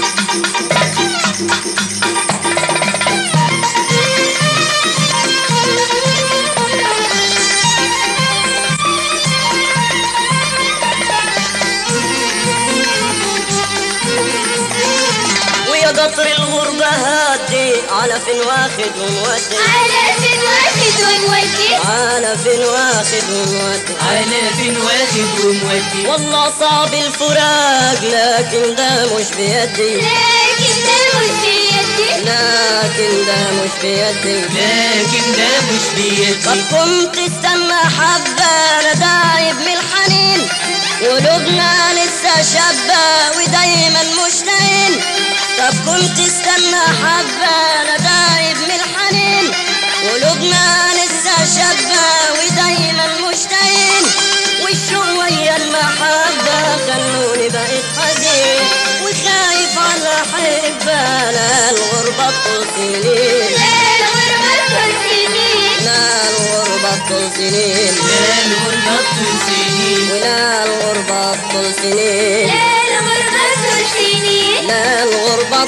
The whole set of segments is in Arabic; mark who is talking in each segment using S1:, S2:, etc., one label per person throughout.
S1: ・はい。قطر الغربة هادي على فين واخد ونودي
S2: على فين واخد ونودي
S1: على فين واخد ونودي
S3: على فين واخد ومودي
S1: والله صعب الفراق لكن ده مش بيدي.
S2: لكن ده مش بيدي.
S1: لكن ده مش بيدي.
S3: لكن ده مش
S1: طب
S3: بيدي
S1: كنت استنى حبة. أنا دايب من الحنين. قلوبنا لسه شابة ودايما مشتاقين طب كنت استنى حبة أنا دايب من الحنين. قلوبنا لسه شابة ودايما مشتاقين والشوق ويا المحبة خلوني بقيت حزين. وخايف على حبة لا الغربة طول سنين
S2: لا الغربة طول سنين
S1: الغربة طول سنين ولا الغربة طول سنين
S2: الغربة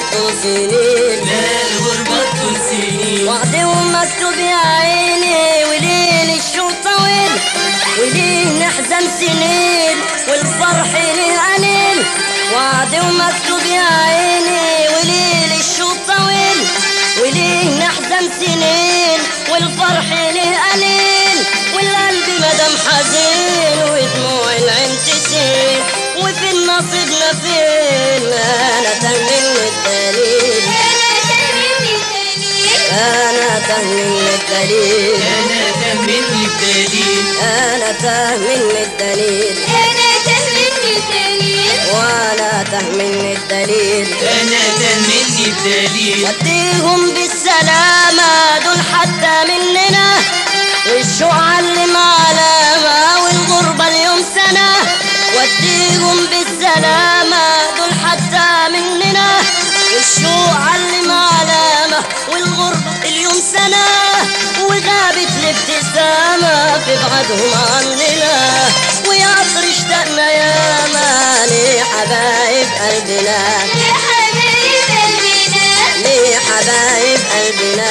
S2: طول سنين
S1: وعد ومكتوب يا عيني وليل الشوق طويل وليه نحزن سنين والفرح ليه قليل وعد ومكتوب يا عيني وليل الشوق طويل وليه نحزن سنين والفرح ليه قليل والقلب مدام حزين ودموع العين تسيل. وفي نصيبنا فين أنا تهمل
S2: أنا تهمني الدليل.
S1: أنا تهمل الدليل.
S3: أنا تهمني الدليل.
S1: أنا تهمل الدليل.
S2: أنا تهمني الدليل.
S1: ولا تهمل الدليل
S3: أنا تهمني الدليل.
S1: وديهم بالسلامة دول حتى مننا. والشوق علم علامة والغربة اليوم سنة. وديهم بالسلامة دول حتى مننا. والشوق سنة وغابت الابتسامة في بعدهم عننا ويا عطر اشتقنا ياما لحبايب قلبنا
S2: يا حبايب قلبنا
S1: قلبنا.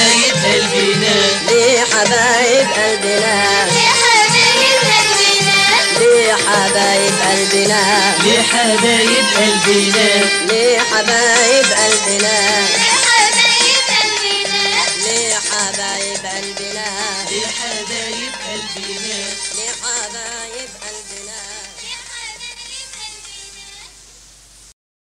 S3: لحبايب قلبنا.
S1: لحبايب قلبنا.
S2: يا حبايب قلبنا
S1: قلبنا.
S3: لحبايب قلبنا.
S1: لحبايب قلبنا. لحبايب